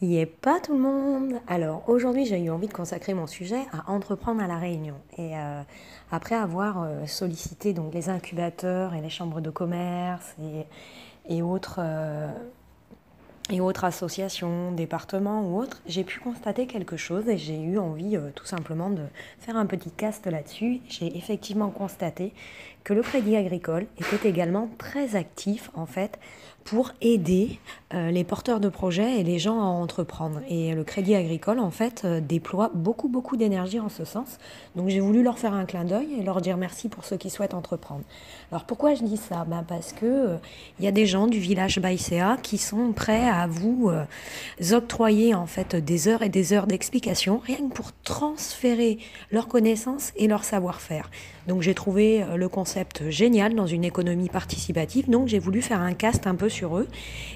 Il n'y est pas tout le monde. Alors aujourd'hui, j'ai eu envie de consacrer mon sujet à entreprendre à la Réunion. Et euh, après avoir euh, sollicité donc les incubateurs et les chambres de commerce et, autres euh, et autres associations, départements ou autres, j'ai pu constater quelque chose et j'ai eu envie tout simplement de faire un petit cast là-dessus. J'ai effectivement constaté que le Crédit Agricole était également très actif en fait pour aider euh, les porteurs de projets et les gens à entreprendre. Et le Crédit Agricole, en fait, euh, déploie beaucoup, beaucoup d'énergie en ce sens. Donc j'ai voulu leur faire un clin d'œil et leur dire merci pour ceux qui souhaitent entreprendre. Alors pourquoi je dis ça? Ben Parce que euh, y a des gens du village Baïséa qui sont prêts à vous octroyer en fait des heures et des heures d'explication, rien que pour transférer leurs connaissances et leur savoir-faire. Donc j'ai trouvé le concept génial dans une économie participative, donc j'ai voulu faire un cast un peu sur eux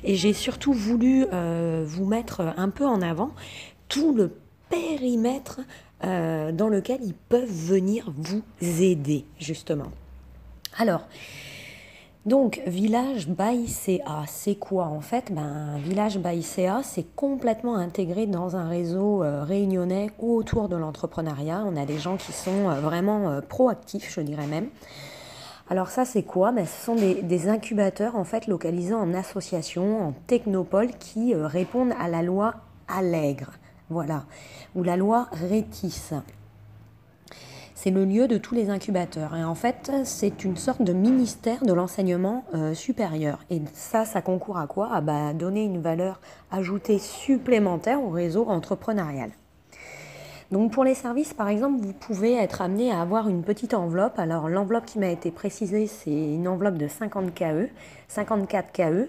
et j'ai surtout voulu euh, vous mettre un peu en avant tout le périmètre euh, dans lequel ils peuvent venir vous aider, justement. Alors, donc, Village by CA, c'est quoi en fait? Ben, Village by CA, c'est complètement intégré dans un réseau euh, réunionnais autour de l'entrepreneuriat. On a des gens qui sont vraiment proactifs, je dirais même. Alors ça c'est quoi? Ben, Ce sont des, incubateurs en fait localisés en association, en technopole qui euh, répondent à la loi Allègre, voilà, ou la loi Rétis. C'est le lieu de tous les incubateurs. Et en fait, c'est une sorte de ministère de l'enseignement euh, supérieur. Et ça, ça concourt à quoi? À bah, donner une valeur ajoutée supplémentaire au réseau entrepreneurial. Donc pour les services, par exemple, vous pouvez être amené à avoir une petite enveloppe. Alors l'enveloppe qui m'a été précisée, c'est une enveloppe de 50 KE, 54 KE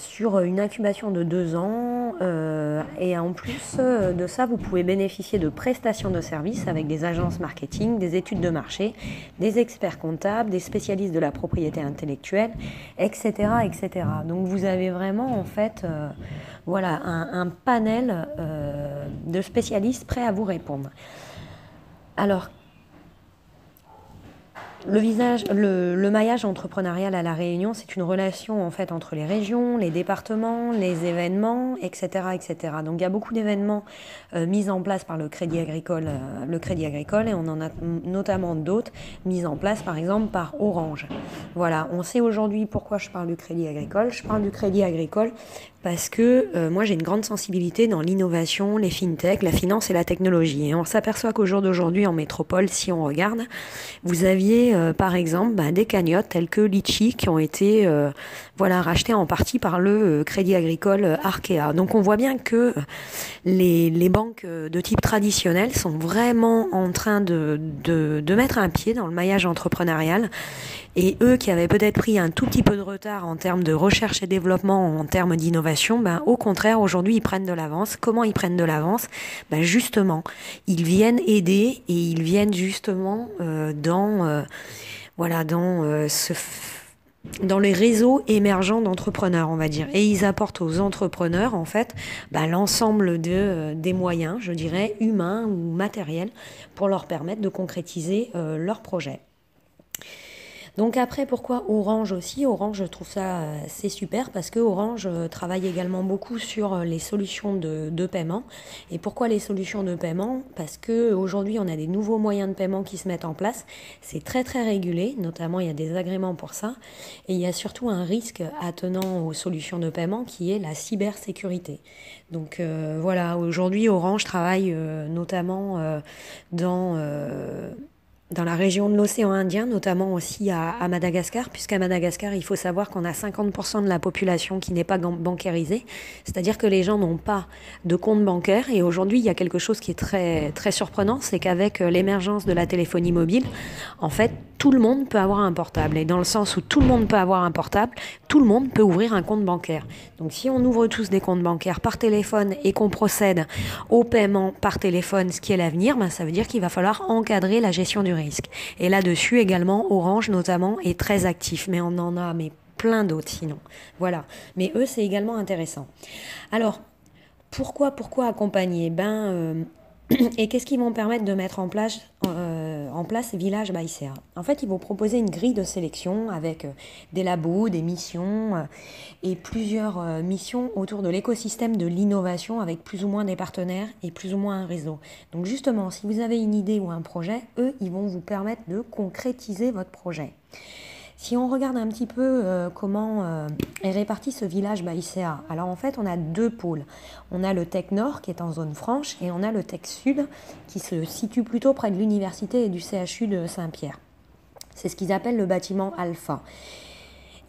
sur une incubation de deux ans. Euh, et en plus euh, de ça, vous pouvez bénéficier de prestations de services avec des agences marketing, des études de marché, des experts comptables, des spécialistes de la propriété intellectuelle, etc. etc. Donc vous avez vraiment en fait euh, voilà, un, un panel de spécialistes prêts à vous répondre. Alors, le, visage, maillage entrepreneurial à La Réunion, c'est une relation en fait entre les régions, les départements, les événements, etc. etc. Donc il y a beaucoup d'événements euh, mis en place par le Crédit Agricole, euh, le Crédit Agricole, et on en a notamment d'autres mis en place par exemple par Orange. Voilà, on sait aujourd'hui pourquoi je parle du Crédit Agricole. Je parle du Crédit Agricole parce que euh, moi j'ai une grande sensibilité dans l'innovation, les fintech, la finance et la technologie. Et on s'aperçoit qu'au jour d'aujourd'hui en métropole, si on regarde, vous aviez euh, par exemple bah, des cagnottes telles que Litchi qui ont été euh, voilà rachetées en partie par le Crédit Agricole Arkea. Donc on voit bien que les, banques de type traditionnel sont vraiment en train de, de mettre un pied dans le maillage entrepreneurial et eux qui avaient peut-être pris un tout petit peu de retard en termes de recherche et développement, en termes d'innovation, ben, au contraire, aujourd'hui, ils prennent de l'avance. Comment ils prennent de l'avance? Ben, Justement, ils viennent aider et ils viennent justement euh, dans, euh, voilà, dans euh, dans les réseaux émergents d'entrepreneurs, on va dire. Et ils apportent aux entrepreneurs, en fait, ben, l'ensemble de, des moyens, je dirais, humains ou matériels, pour leur permettre de concrétiser leurs projets. Donc après, pourquoi Orange aussi? Orange, je trouve ça euh, c'est super parce que Orange euh, travaille également beaucoup sur euh, les solutions de, de paiement. Et pourquoi les solutions de paiement? Parce que aujourd'hui, on a des nouveaux moyens de paiement qui se mettent en place. C'est très très régulé, notamment il y a des agréments pour ça. Et il y a surtout un risque attenant aux solutions de paiement qui est la cybersécurité. Donc voilà, aujourd'hui, Orange travaille notamment dans dans la région de l'océan Indien, notamment aussi à, à Madagascar, puisqu'à Madagascar, il faut savoir qu'on a 50% de la population qui n'est pas bancarisée, c'est-à-dire que les gens n'ont pas de compte bancaire. Et aujourd'hui, il y a quelque chose qui est très très surprenant, c'est qu'avec l'émergence de la téléphonie mobile, en fait, tout le monde peut avoir un portable. Et dans le sens où tout le monde peut avoir un portable, tout le monde peut ouvrir un compte bancaire. Donc si on ouvre tous des comptes bancaires par téléphone et qu'on procède au paiement par téléphone, ce qui est l'avenir, ben, ça veut dire qu'il va falloir encadrer la gestion du Et là-dessus également, Orange notamment est très actif, mais on en a mais plein d'autres sinon. Voilà. Mais eux, c'est également intéressant. Alors, pourquoi, pourquoi accompagner? Ben, euh, et qu'est-ce qu'ils vont permettre de mettre en place euh, place Village by CA. En fait, ils vont proposer une grille de sélection avec des labos, des missions et plusieurs missions autour de l'écosystème de l'innovation avec plus ou moins des partenaires et plus ou moins un réseau. Donc justement, si vous avez une idée ou un projet, eux, ils vont vous permettre de concrétiser votre projet. Si on regarde un petit peu euh, comment euh, est réparti ce village Baïséa, alors en fait on a deux pôles. On a le Tech Nord qui est en zone franche et on a le Tech Sud qui se situe plutôt près de l'université et du CHU de Saint-Pierre. C'est ce qu'ils appellent le bâtiment Alpha.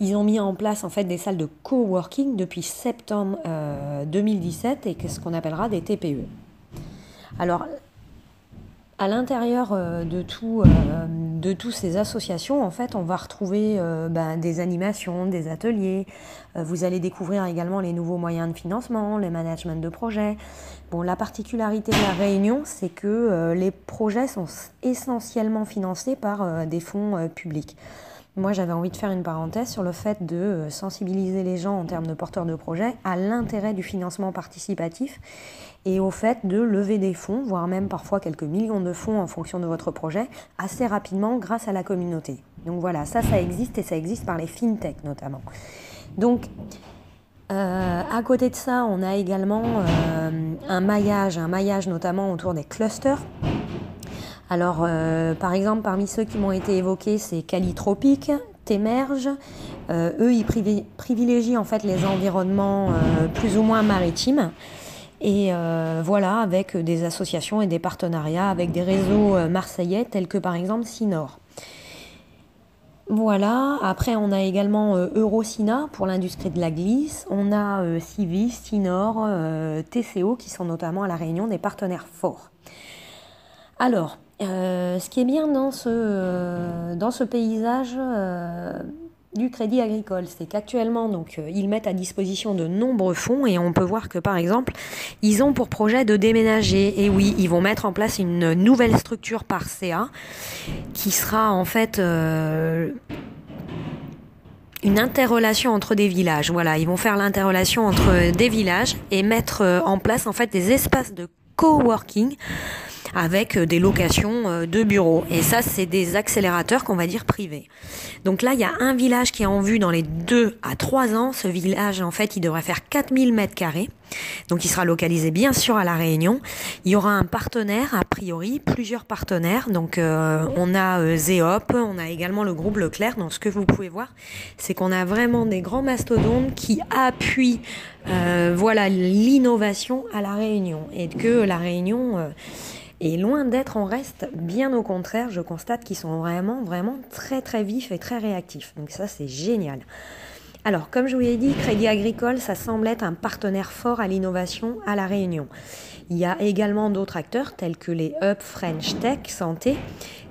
Ils ont mis en place en fait des salles de coworking depuis septembre 2017 euh, et ce qu'on appellera des TPE. Alors à l'intérieur euh, de, tout, euh, de toutes ces associations, en fait, on va retrouver euh, ben, des animations, des ateliers. vous allez découvrir également les nouveaux moyens de financement, les managements de projets. Bon, la particularité de la Réunion, c'est que les projets sont essentiellement financés par des fonds publics. Moi, j'avais envie de faire une parenthèse sur le fait de sensibiliser les gens en termes de porteurs de projets à l'intérêt du financement participatif et au fait de lever des fonds, voire même parfois quelques millions de fonds en fonction de votre projet, assez rapidement grâce à la communauté. Donc voilà, ça, ça existe et ça existe par les fintechs notamment. Donc, euh, à côté de ça, on a également euh, un maillage, un maillage notamment autour des clusters. Alors, euh, par exemple, parmi ceux qui m'ont été évoqués, c'est Calitropique, Témerge. eux, ils privilégient en fait les environnements plus ou moins maritimes. Et euh, voilà, avec des associations et des partenariats avec des réseaux euh, marseillais tels que par exemple Sinor. Voilà, après on a également euh, Eurocina pour l'industrie de la glisse, on a Civis, Sinor, TCO qui sont notamment à la réunion des partenaires forts. Alors, ce qui est bien dans ce, ce paysage, du crédit agricole, c'est qu'actuellement euh, ils mettent à disposition de nombreux fonds et on peut voir que par exemple ils ont pour projet de déménager et oui ils vont mettre en place une nouvelle structure par CA qui sera en fait euh, une interrelation entre des villages. Voilà, ils vont faire l'interrelation entre des villages et mettre euh, en place en fait des espaces de coworking avec euh, des locations euh, de bureaux. Et ça, c'est des accélérateurs qu'on va dire privés. Donc là, il y a un village qui est en vue dans les deux à trois ans. Ce village, en fait, il devrait faire 4000 mètres carrés. Donc il sera localisé bien sûr à La Réunion. Il y aura un partenaire, a priori, plusieurs partenaires. Donc euh, on a Zéop, on a également le groupe Leclerc. Donc ce que vous pouvez voir, c'est qu'on a vraiment des grands mastodontes qui appuient voilà l'innovation à La Réunion. Et que La Réunion et loin d'être en reste, bien au contraire, je constate qu'ils sont vraiment, vraiment très, très vifs et très réactifs. Donc ça, c'est génial. Alors, comme je vous l'ai dit, Crédit Agricole, ça semble être un partenaire fort à l'innovation à La Réunion. Il y a également d'autres acteurs tels que les Hub French Tech Santé,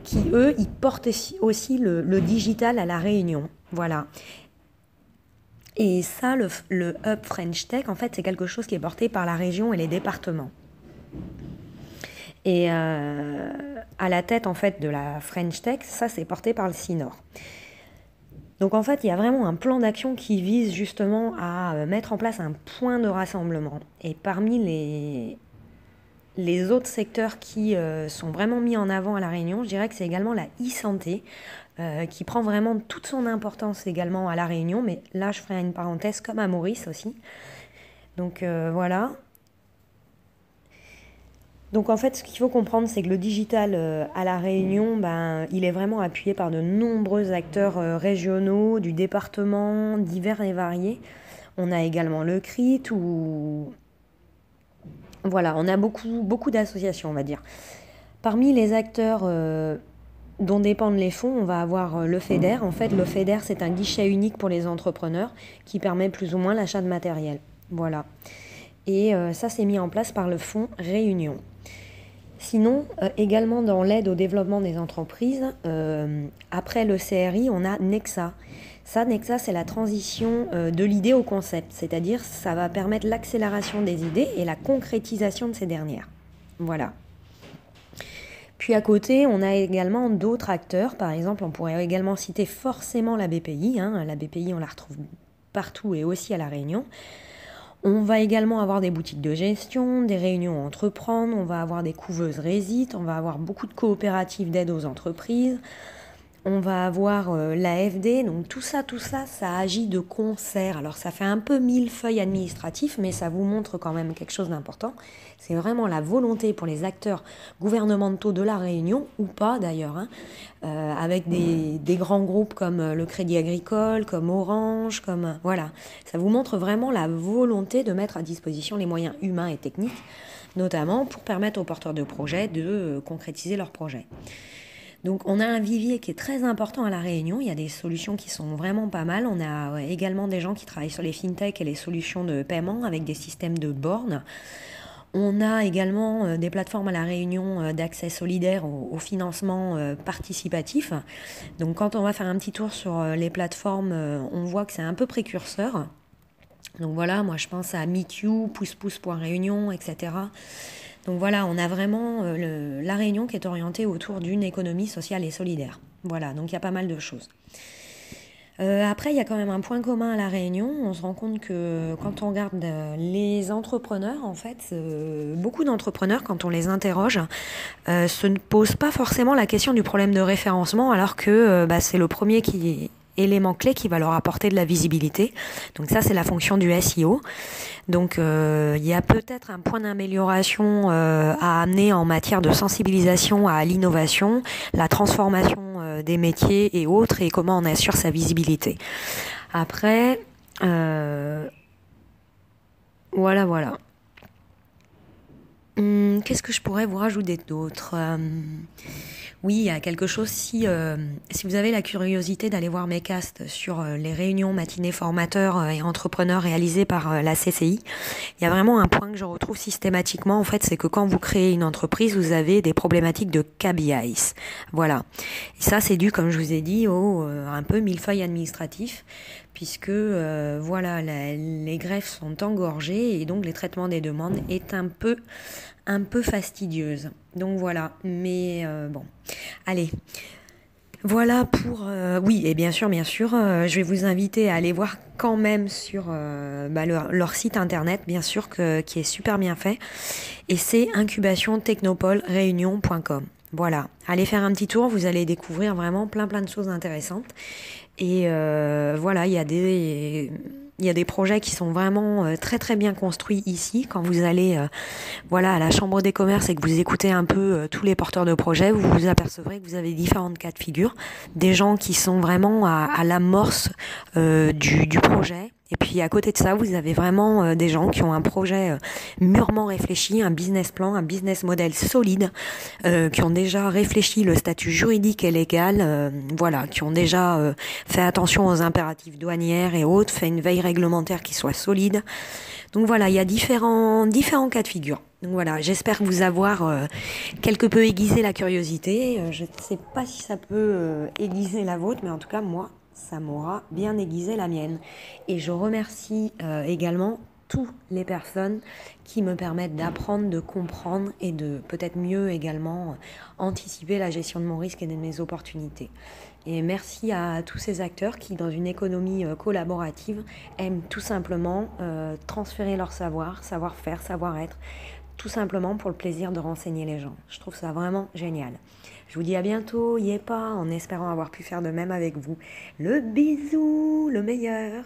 qui eux, ils portent aussi le, digital à La Réunion. Voilà. Et ça, le, le Hub French Tech, en fait, c'est quelque chose qui est porté par la région et les départements. Et euh, à la tête en fait de la French Tech, ça c'est porté par le CINOR. Donc en fait, il y a vraiment un plan d'action qui vise justement à euh, mettre en place un point de rassemblement. Et parmi les, les autres secteurs qui euh, sont vraiment mis en avant à La Réunion, je dirais que c'est également la e-santé, qui prend vraiment toute son importance également à La Réunion. Mais là, je ferai une parenthèse comme à Maurice aussi. Donc voilà, donc en fait, ce qu'il faut comprendre, c'est que le digital euh, à la Réunion, ben, il est vraiment appuyé par de nombreux acteurs euh, régionaux, du département, divers et variés. On a également le CRIT ou voilà, on a beaucoup, d'associations, on va dire. Parmi les acteurs euh, dont dépendent les fonds, on va avoir le FEDER. En fait, le FEDER, c'est un guichet unique pour les entrepreneurs qui permet plus ou moins l'achat de matériel. Voilà. Et ça, c'est mis en place par le fonds Réunion. Sinon, euh, également dans l'aide au développement des entreprises, euh, après le CRI, on a Nexa. Ça, Nexa, c'est la transition euh, de l'idée au concept, c'est-à-dire ça va permettre l'accélération des idées et la concrétisation de ces dernières. Voilà. Puis à côté, on a également d'autres acteurs. Par exemple, on pourrait également citer forcément la BPI. Hein. La BPI, on la retrouve partout et aussi à La Réunion. On va également avoir des boutiques de gestion, des réunions entreprendre, on va avoir des couveuses résites, on va avoir beaucoup de coopératives d'aide aux entreprises, on va avoir euh, l'AFD, donc tout ça, tout ça, ça agit de concert. Alors ça fait un peu mille feuilles administratives, mais ça vous montre quand même quelque chose d'important. C'est vraiment la volonté pour les acteurs gouvernementaux de la Réunion, ou pas d'ailleurs, hein, euh, avec des, grands groupes comme euh, le Crédit Agricole, comme Orange, comme... Voilà, ça vous montre vraiment la volonté de mettre à disposition les moyens humains et techniques, notamment pour permettre aux porteurs de projets de concrétiser leurs projets. Donc on a un vivier qui est très important à la Réunion. Il y a des solutions qui sont vraiment pas mal. On a également des gens qui travaillent sur les fintech et les solutions de paiement avec des systèmes de bornes. On a également euh, des plateformes à la Réunion euh, d'accès solidaire au, financement euh, participatif. Donc quand on va faire un petit tour sur les plateformes, on voit que c'est un peu précurseur. Donc voilà, moi je pense à You, Pousse etc. Donc voilà, on a vraiment euh, la Réunion qui est orientée autour d'une économie sociale et solidaire. Voilà, donc il y a pas mal de choses. Euh, après, il y a quand même un point commun à la Réunion. On se rend compte que quand on regarde euh, les entrepreneurs, en fait, beaucoup d'entrepreneurs, quand on les interroge, se posent pas forcément la question du problème de référencement, alors que bah, c'est le premier qui élément clé qui va leur apporter de la visibilité. Donc ça, c'est la fonction du SEO. Donc euh, il y a peut-être un point d'amélioration euh, à amener en matière de sensibilisation à l'innovation, la transformation euh, des métiers et autres, et comment on assure sa visibilité. Après, voilà, voilà. Hum, qu'est-ce que je pourrais vous rajouter d'autre oui, il y a quelque chose. Si, euh, si vous avez la curiosité d'aller voir mes castes sur euh, les réunions matinées formateurs euh, et entrepreneurs réalisées par la CCI, il y a vraiment un point que je retrouve systématiquement. En fait, c'est que quand vous créez une entreprise, vous avez des problématiques de KBIs. Voilà. Et ça, c'est dû, comme je vous ai dit, au un peu millefeuille administratif puisque voilà les greffes sont engorgées et donc les traitements des demandes est un peu un peu fastidieuse. Donc voilà, mais euh, bon, allez. Voilà pour euh, oui et bien sûr bien sûr euh, je vais vous inviter à aller voir quand même sur bah, leur, site internet bien sûr qui est super bien fait et c'est incubationtechnopolreunion.com voilà allez faire un petit tour vous allez découvrir vraiment plein plein de choses intéressantes et voilà il y a des il y a des projets qui sont vraiment euh, très très bien construits ici. Quand vous allez euh, voilà, à la Chambre des commerces et que vous écoutez un peu euh, tous les porteurs de projets, vous vous apercevrez que vous avez différentes cas de figure. Des gens qui sont vraiment à, l'amorce du projet et puis à côté de ça, vous avez vraiment euh, des gens qui ont un projet euh, mûrement réfléchi, un business plan, un business model solide, euh, qui ont déjà réfléchi le statut juridique et légal, voilà, qui ont déjà fait attention aux impératifs douanières et autres, fait une veille réglementaire qui soit solide. Donc voilà, il y a différents différents cas de figure. Donc voilà, j'espère vous avoir quelque peu aiguisé la curiosité. je ne sais pas si ça peut aiguiser la vôtre, mais en tout cas moi, ça m'aura bien aiguisé la mienne. Et je remercie euh, également toutes les personnes qui me permettent d'apprendre, de comprendre et de peut-être mieux également anticiper la gestion de mon risque et de mes opportunités. Et merci à tous ces acteurs qui, dans une économie euh, collaborative, aiment tout simplement euh, transférer leur savoir, savoir-faire, savoir-être, tout simplement pour le plaisir de renseigner les gens. Je trouve ça vraiment génial. Je vous dis à bientôt, y pas, en espérant avoir pu faire de même avec vous. Le bisou, le meilleur.